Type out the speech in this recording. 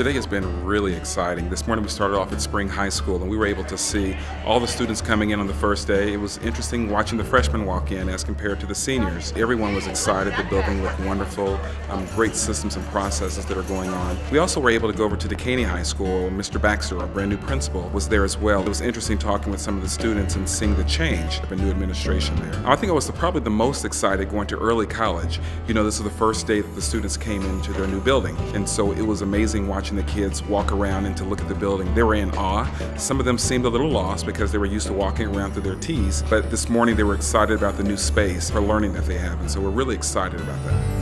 Today has been really exciting. This morning we started off at Spring High School and we were able to see all the students coming in on the first day. It was interesting watching the freshmen walk in as compared to the seniors. Everyone was excited. The building looked wonderful. Um, great systems and processes that are going on. We also were able to go over to Dekaney High School. Mr. Baxter, our brand new principal, was there as well. It was interesting talking with some of the students and seeing the change of a new administration there. I think I was probably the most excited going to early college. You know, this was the first day that the students came into their new building. And so it was amazing watching watching the kids walk around and to look at the building. They were in awe. Some of them seemed a little lost because they were used to walking around through their tees. But this morning they were excited about the new space for learning that they have. And so we're really excited about that.